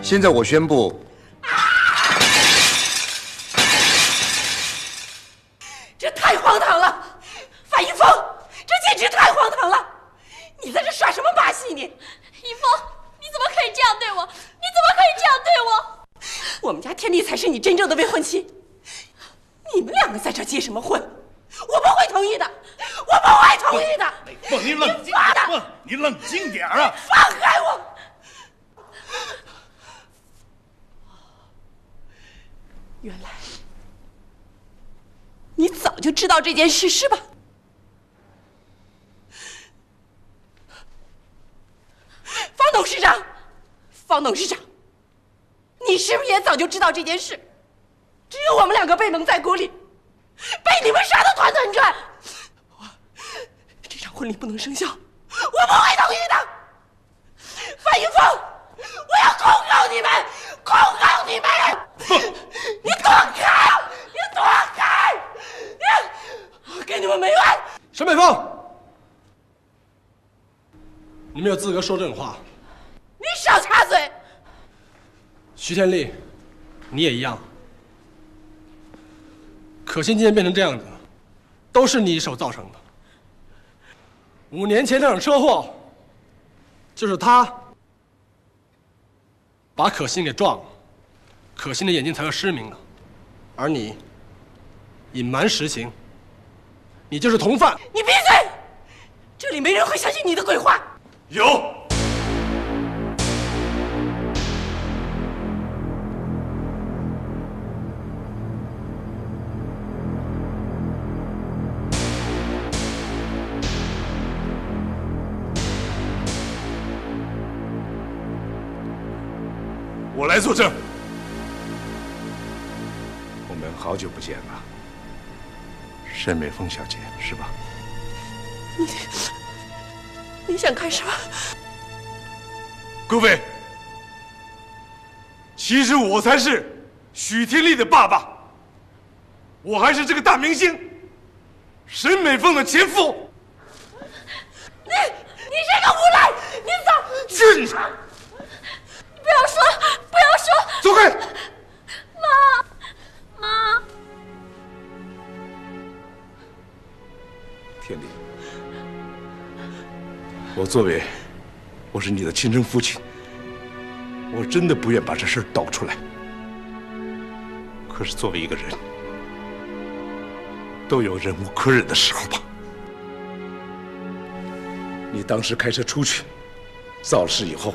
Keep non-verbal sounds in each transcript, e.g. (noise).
现在我宣布，这太荒唐了，范一峰，这简直太荒唐了！你在这耍什么把戏？你，一峰，你怎么可以这样对我？你怎么可以这样对我？我们家天丽才是你真正的未婚妻，你们两个在这结什么婚？我不会同意的，我不会同意的。凤，你冷静发的凤，你冷静点啊！放开我！原来你早就知道这件事是吧？方董事长，方董事长，你是不是也早就知道这件事？只有我们两个被蒙在鼓里，被你们杀得团团转。我这场婚礼不能生效，我不会同意的。范云峰，我要控告你们，控告你们！你躲开，你躲开！你，我跟你们没完！沈北凤，你没有资格说这种话。你少插嘴！徐天丽，你也一样。可心今天变成这样子，都是你一手造成的。五年前那场车祸，就是他把可心给撞了，可心的眼睛才会失明的，而你隐瞒实情，你就是同犯。你闭嘴！这里没人会相信你的鬼话。有，我来作证。我们好久不见了，沈美凤小姐，是吧？你 (laughs) 想干什么？各位，其实我才是许天丽的爸爸，我还是这个大明星沈美凤的前夫。你你这个无赖！你走！去你！你不要说，不要说！走开！妈，妈，天丽，我作为我是你的亲生父亲，我真的不愿把这事儿倒出来。可是作为一个人，都有忍无可忍的时候吧。你当时开车出去，造了事以后，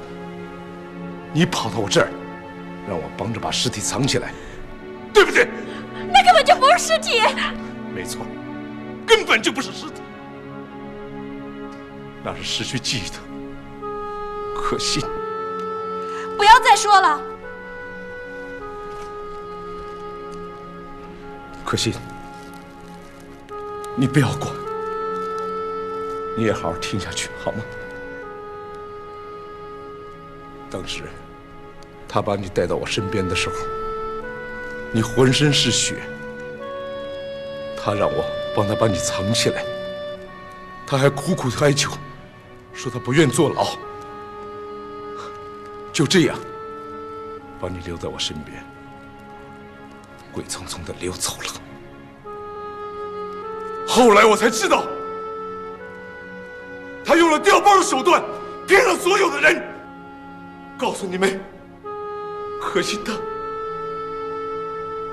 你跑到我这儿，让我帮着把尸体藏起来，对不对？那根本就不是尸体！没错，根本就不是尸体，那是失去记忆的可心。不要再说了，可心，你不要管，你也好好听下去好吗？当时他把你带到我身边的时候，你浑身是血，他让我帮他把你藏起来，他还苦苦哀求，说他不愿坐牢，就这样把你留在我身边，鬼匆匆的溜走了。后来我才知道，他用了调包的手段骗了所有的人，告诉你们，可惜他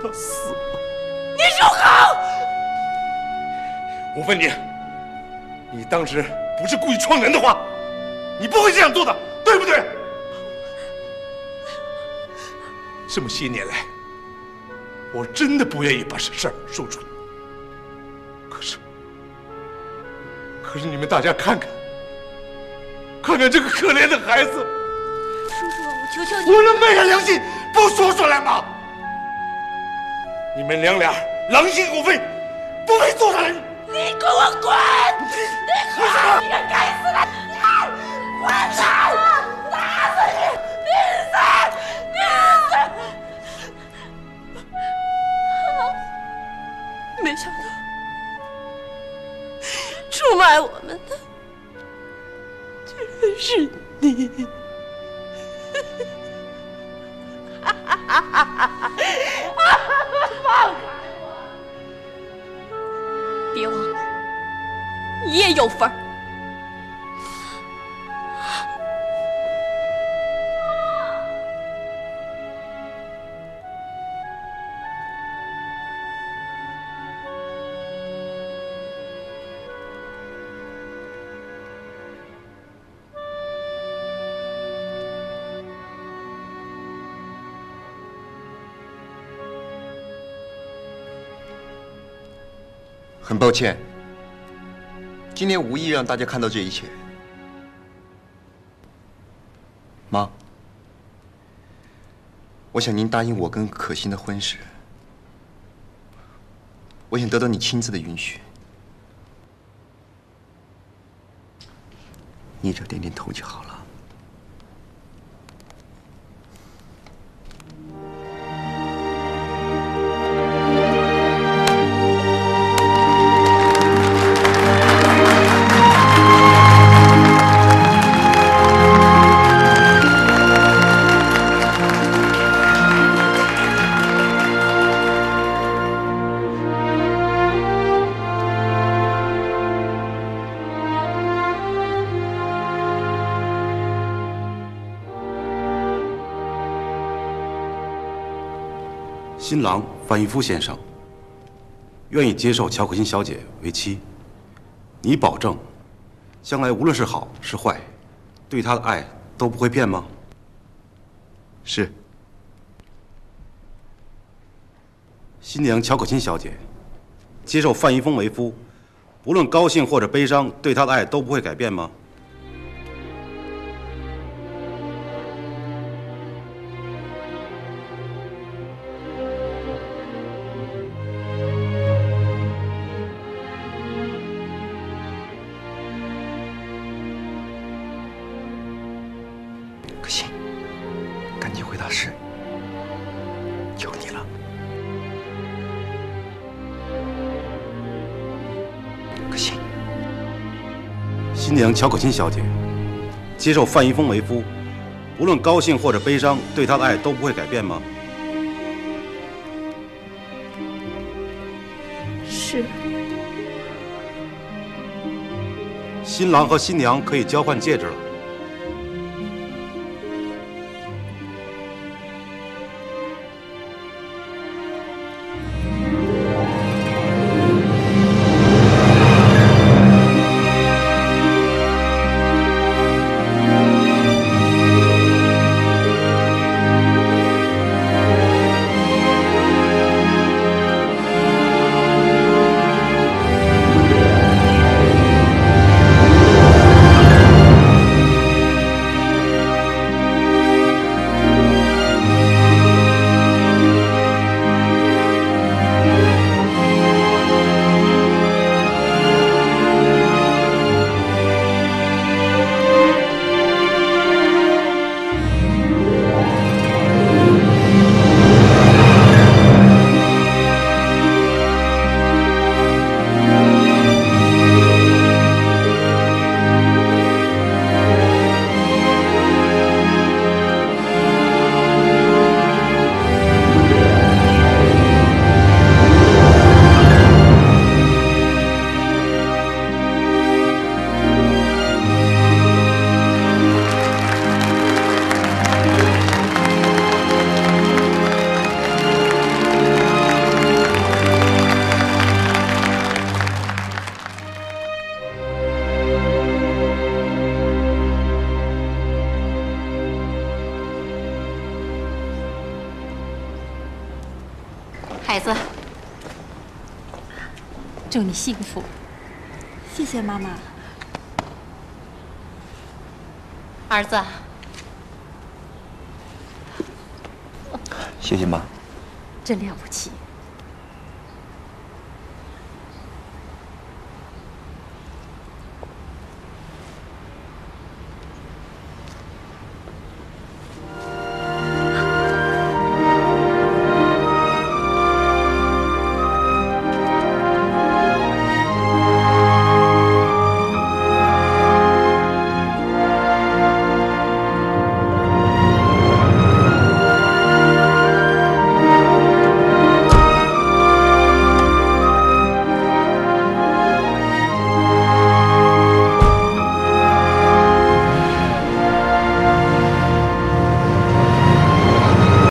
他死了。你住口！我问你，你当时不是故意撞人的话，你不会这样做的，对不对？这么些年来，我真的不愿意把这事儿说出来。可是，可是你们大家看看，看看这个可怜的孩子，叔叔，我求求你，我能昧着良心不说出来吗？你们娘俩狼心狗肺，不配做人！你给我滚！你滚！你个该死的！你混蛋！打死你！你死！你死！没想到，出卖我们的居然是你！你也有份儿。很抱歉，今天无意让大家看到这一切。妈，我想您答应我跟可心的婚事，我想得到你亲自的允许。你只要点点头就好了。新郎范一夫先生愿意接受乔可欣小姐为妻，你保证，将来无论是好是坏，对她的爱都不会变吗？是。新娘乔可欣小姐接受范一峰为夫，无论高兴或者悲伤，对他的爱都不会改变吗？新娘乔可欣小姐接受范一峰为夫，无论高兴或者悲伤，对他的爱都不会改变吗？是。新郎和新娘可以交换戒指了。孩子，祝你幸福。谢谢妈妈。儿子，谢谢妈。真了不起。